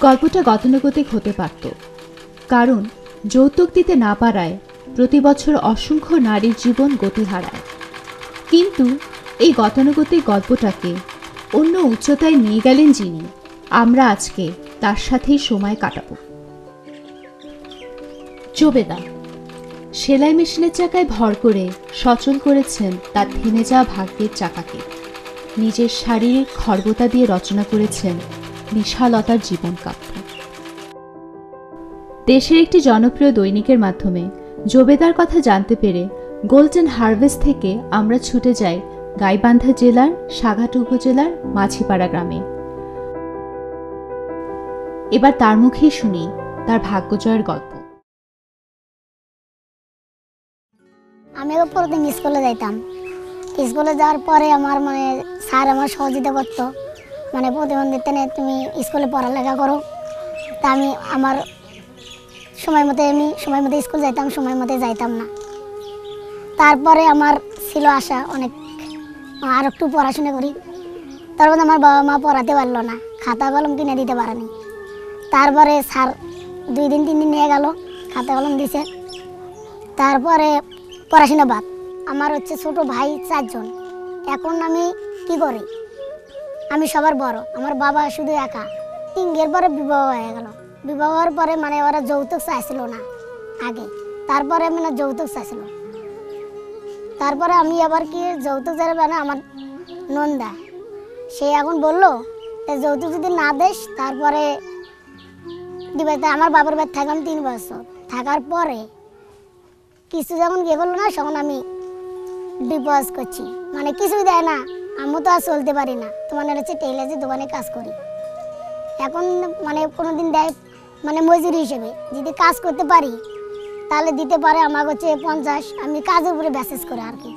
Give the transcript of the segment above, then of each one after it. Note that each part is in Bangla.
গল্পটা গতানুগতিক হতে পারত। কারণ, যৌতুক দিতে না পারায় প্রতি বছর অসংখ্য নারীর জীবন গতি হারায়। কিন্তু এই গতানুগতিক গল্পটাকে অন্য উচ্চতায় নিয়ে গেলেন যিনি, আমরা আজকে তার সাথেই সময় কাটাবো। জোবেদা সেলাই মেশিনের চাকায় ভর করে সচল করেছেন তার থেমে যাওয়া ভাগ্যের চাকাকে। নিজের শারীরিক খর্বতা দিয়ে রচনা করেছেন বিশালতার জীবন কাব্য দেশের একটি জনপ্রিয় দৈনিকের মাধ্যমে জোবেদার কথা জানতে পেরে গোল্ডেন হারভেস্ট থেকে আমরা ছুটে যাই গাইবান্ধা জেলার সাঘাট উপজেলার মাছিপাড়া গ্রামে। এবার তার মুখেই শুনি তার ভাগ্যজয়ের গল্প। আমি প্রতিদিন স্কুলে যাইতাম। স্কুলে যাওয়ার পরে আমার মানে স্যার আমার সহযোগিতা করতো। মানে প্রতিবন্ধী নিয়ে তুমি স্কুলে পড়ালেখা করো। তা আমি আমার সময় মতো আমি সময় মতো স্কুল যাইতাম, সময় মতো যাইতাম না। তারপরে আমার ছিল আশা অনেক। আর একটু পড়াশোনা করি। তারপরে আমার বাবা মা পড়াতে পারল না, খাতা কলম কিনে দিতে পারেনি। তারপরে স্যার দুই দিন, তিন দিন নিয়ে গেল, খাতা কলম দিছে। তারপরে পড়াশোনা বাদ। আমার হচ্ছে ছোট ভাই চারজন। এখন আমি কি করি? আমি সবার বড়, আমার বাবা শুধু একা। এর পরে বিবাহ হয়ে গেল। বিবাহ হওয়ার পরে মানে ওরা যৌতুক চাইছিল না, আগে। তারপরে মানে যৌতুক চাইছিল। তারপরে আমি আবার কি যৌতুক যারা মানে আমার নন্দা, সে এখন বলল যৌতুক যদি না দেস, তারপরে দিবে। আমার বাবার বাড়ি থাকলাম তিন বছর। থাকার পরে কিছু যখন গিয়ে করল না, তখন আমি ডিপোজ করছি। মানে কিছুই দেয় না। আমি তো আর চলতে পারি না। তোমার হচ্ছে টেইলার্সের দোকানে কাজ করি। এখন মানে কোনো দিন দেয় মানে মজুরি হিসেবে যদি কাজ করতে পারি, তাহলে দিতে পারে আমার হচ্ছে পঞ্চাশ। আমি কাজের উপরে ব্যাসেস করে আর কি।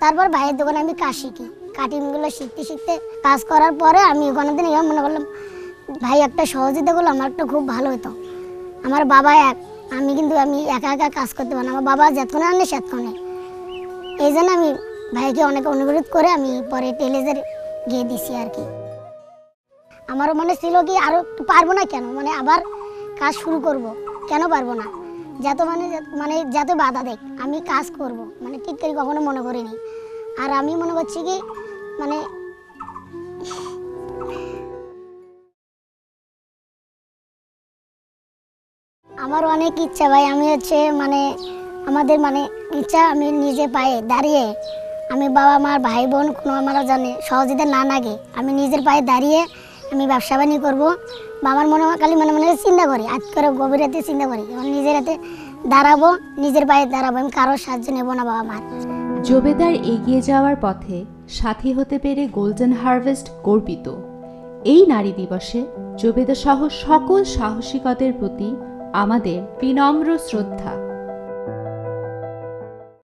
তারপর ভাইয়ের দোকানে আমি কাজ শিখি। কাটিংগুলো শিখতে শিখতে কাজ করার পরে আমি ওখানে দিন এবার মনে করলাম, ভাই, একটা সহযোগিতা করল আমার একটা খুব ভালো হতো। আমার বাবা এক, আমি কিন্তু আমি একা একা কাজ করতে পারি আমার বাবা যতক্ষণে আনে সেতক্ষণে এই জন্য আমি ভাইকে অনেক অনুরোধ করে আমি পরে টেলেজের গিয়ে দিছি আর কি। আমারও মনে ছিল কি আরও পারব না কেন? মানে আবার কাজ শুরু করব। কেন পারব না? যত মানে মানে যত বাধা দেখ আমি কাজ করব। মানে ঠিক করে কখনো মনে করিনি। আর আমি মনে করছি কি মানে আমার অনেক ইচ্ছা ভাই। আমি হচ্ছে মানে আমাদের মানে ইচ্ছা আমি নিজে পায়ে দাঁড়িয়ে আমি বাবা, মার ভাই, বোন কোনো আমারও জানে। সহযোগিতা না লাগে আমি নিজের পায়ে দাঁড়িয়ে আমি ব্যবসা বাণিজ্য করব। বা আমার মনে খালি মনে মনে চিন্তা করি, আজ করে গভীর রাতে চিন্তা করি। এবং নিজের হাতে দাঁড়াবো, নিজের পায়ে দাঁড়াবো। আমি কারোর সাহায্য নেব না বাবা, মার। জোবেদার এগিয়ে যাওয়ার পথে সাথী হতে পেরে গোল্ডেন হারভেস্ট গর্বিত। এই নারী দিবসে জোবেদা সহ সকল সাহসিকতার প্রতি আমাদের বিনম্র শ্রদ্ধা।